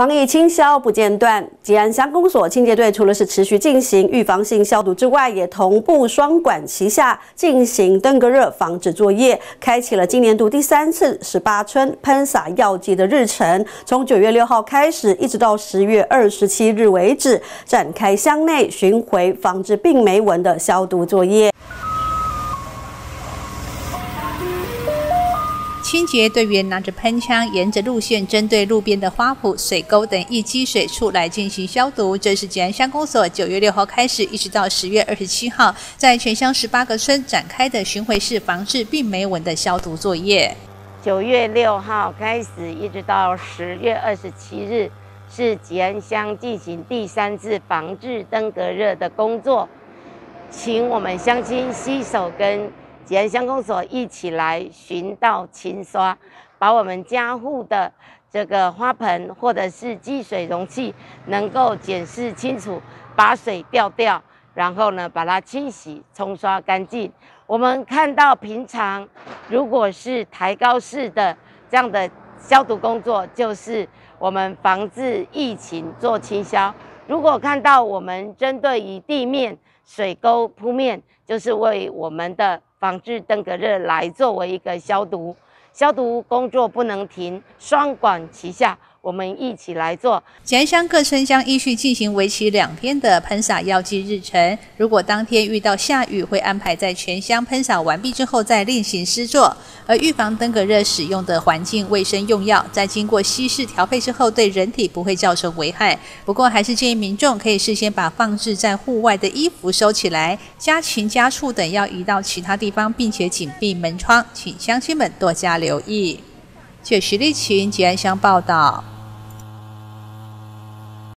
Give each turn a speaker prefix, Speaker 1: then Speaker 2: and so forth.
Speaker 1: 防疫清消不间断，吉安乡公所清洁队除了是持续进行预防性消毒之外，也同步双管齐下进行登革热防治作业，开启了今年度第三次十八村喷洒药剂的日程。从九月六号开始，一直到十月二十七日为止，展开乡内巡回防治病媒蚊的消毒作业。
Speaker 2: 清洁队员拿着喷枪，沿着路线针对路边的花圃、水沟等易积水处来进行消毒。这是吉安乡公所九月六号开始，一直到十月二十七号，在全乡十八个村展开的巡回式防治病媒蚊的消毒作业。
Speaker 3: 九月六号开始，一直到十月二十七日，是吉安乡进行第三次防治登革热的工作，请我们乡亲携手跟。吉安乡公所一起来寻道清刷，把我们家户的这个花盆或者是积水容器能够检视清楚，把水调掉，然后呢把它清洗冲刷干净。我们看到平常如果是抬高式的这样的消毒工作，就是我们防治疫情做清消；如果看到我们针对于地面水沟铺面，就是为我们的。防治登革热来作为一个消毒，消毒工作不能停，双管齐下。我们一起来做。
Speaker 2: 吉乡各村将依序进行为期两天的喷洒药剂日程。如果当天遇到下雨，会安排在全乡喷洒完毕之后再另行施作。而预防登革热使用的环境卫生用药，在经过稀释调配之后，对人体不会造成危害。不过，还是建议民众可以事先把放置在户外的衣服收起来，家禽家畜等要移到其他地方，并且紧闭门窗。请乡亲们多加留意。据徐立群吉安乡报道。